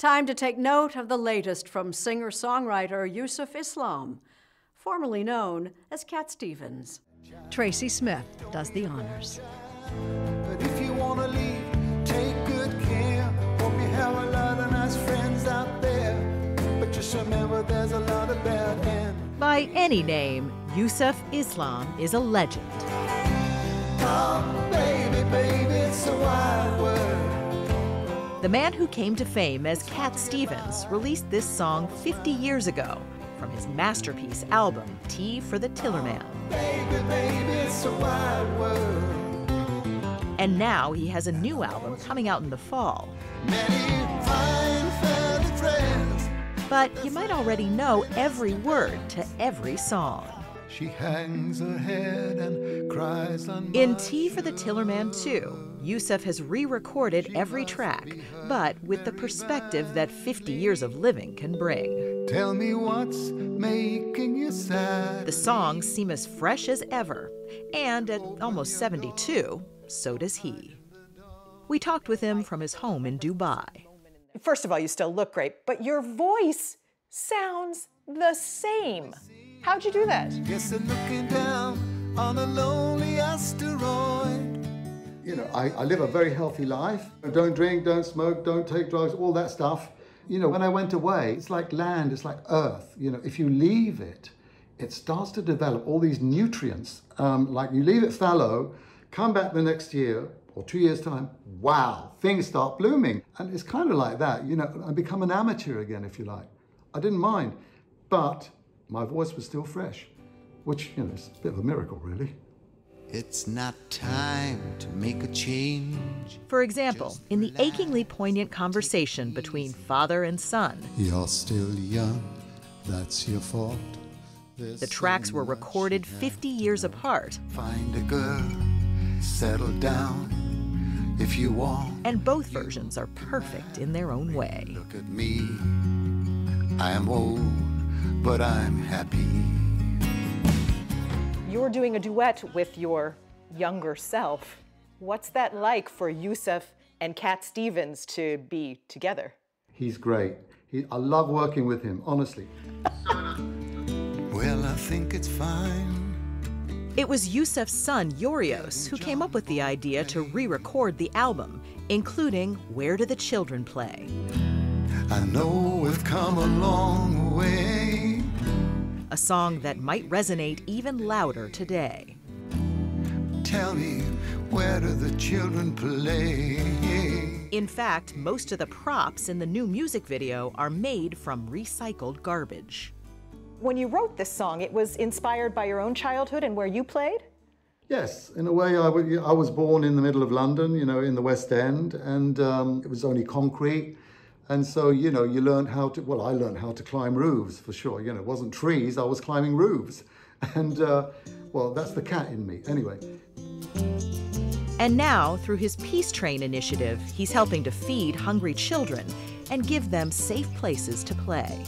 Time to take note of the latest from singer songwriter Yusuf Islam, formerly known as Cat Stevens. Tracy Smith does the honors. But if you want to leave, take good care. Hope you have a lot of nice friends out there. But just remember there's a lot of bad ends. By any name, Yusuf Islam is a legend. Oh, baby, baby, The man who came to fame as Cat Stevens released this song 50 years ago from his masterpiece album, Tea for the Tillerman. Baby, baby, it's a wild world. And now he has a new album coming out in the fall. Many fine feather dress. But you might already know every word to every song. She hangs her head and cries on In my Tea for the Tillerman 2, Yusuf has re recorded every track, but with the perspective that 50 years of living can bring. Tell me what's making you sad. The songs seem as fresh as ever, and at almost 72, so does he. We talked with him from his home in Dubai. First of all, you still look great, but your voice sounds the same. How'd you do that? Guess they're looking down on a lonely asteroid. you know, I, I live a very healthy life. I don't drink, don't smoke, don't take drugs, all that stuff. You know, when I went away, it's like land, it's like earth. You know, if you leave it, it starts to develop all these nutrients. Um, like you leave it fallow, come back the next year or two years' time, wow, things start blooming. And it's kind of like that, you know, I become an amateur again, if you like. I didn't mind, but my voice was still fresh, which, you know, is a bit of a miracle, really. It's not time to make a change. For example, in the achingly poignant conversation between father and son, You're still young, that's your fault. the tracks were recorded 50 years apart, Find a girl, settle down if you want. and both versions are perfect in their own way. Look at me, I am old, but I'm happy. You're doing a duet with your younger self. What's that like for Yusuf and Cat Stevens to be together? He's great. He, I love working with him, honestly. Well, I think it's fine. It was Yusuf's son, Yoriyos, who came up with the idea to re record the album, including Where Do the Children Play? I know we've come a long way. A song that might resonate even louder today. Tell me, where do the children play? In fact, most of the props in the new music video are made from recycled garbage. When you wrote this song, it was inspired by your own childhood and where you played? Yes, in a way, I I was born in the middle of London, you know, in the West End, and um, it was only concrete. And so, you know, you learn how to, well, I learned how to climb roofs for sure. You know, it wasn't trees, I was climbing roofs. And, uh, well, that's the cat in me. Anyway, And now, through his Peace Train initiative, he's helping to feed hungry children and give them safe places to play.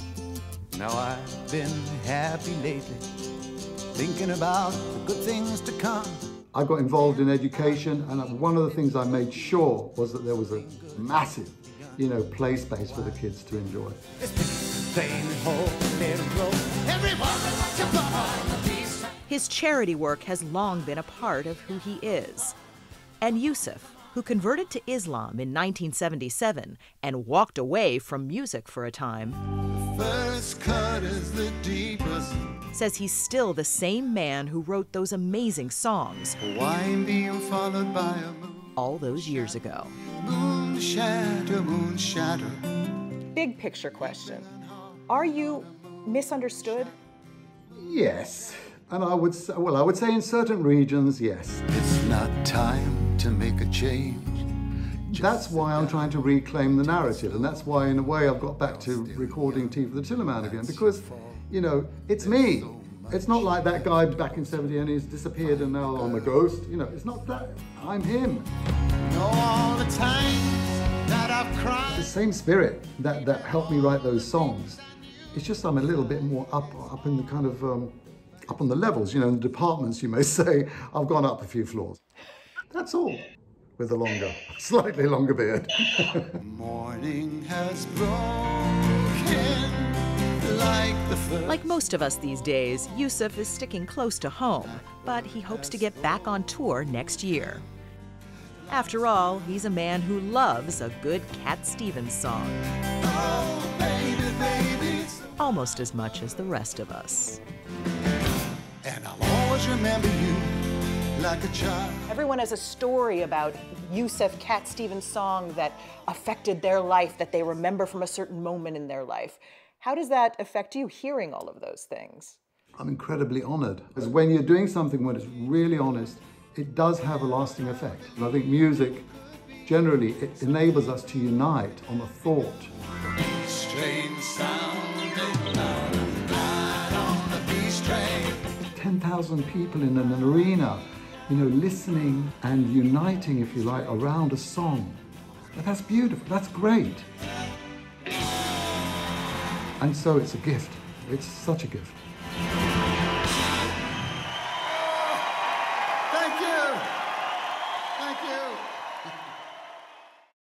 Now I've been happy lately, thinking about the good things to come. I got involved in education, and one of the things I made sure was that there was a massive, you know, play space for the kids to enjoy. Playing hole, let it roll. Everyone, jump on the piece. His charity work has long been a part of who he is. And Yusuf, who converted to Islam in 1977 and walked away from music for a time, First cut is the deepest. says he's still the same man who wrote those amazing songs Wine being followed by a moon. all those years ago. Moon shadow, moon shadow. Big picture question. Are you misunderstood? Yes, and I would say, well, I would say in certain regions, yes. It's not time to make a change. That's why I'm trying to reclaim the narrative, and that's why, in a way, I've got back to recording Tea for the Tillerman again, because, you know, it's me. It's not like that guy back in 70 and he's disappeared and now I'm a ghost. You know, it's not that. I'm him. Know all the times that I've cried. The same spirit that, that helped me write those songs. It's just I'm a little bit more up up in the kind of um, up on the levels, you know, in the departments, you may say. I've gone up a few floors. That's all. with a longer, slightly longer beard. Morning has broken like the first. Like most of us these days, Yusuf is sticking close to home, but he hopes to get back on tour next year. After all, he's a man who loves a good Cat Stevens song, Oh, baby, baby. almost as much as the rest of us. And I'll always remember you like a child. Everyone has a story about Yusuf Cat Stevens song that affected their life, that they remember from a certain moment in their life. How does that affect you hearing all of those things? I'm incredibly honored. Because when you're doing something when it's really honest, it does have a lasting effect. And I think music, generally, it enables us to unite on a thought. Strange sounding loud and on the 10,000 people in an arena, you know, listening and uniting, if you like, around a song. That's beautiful. That's great. And so it's a gift. It's such a gift.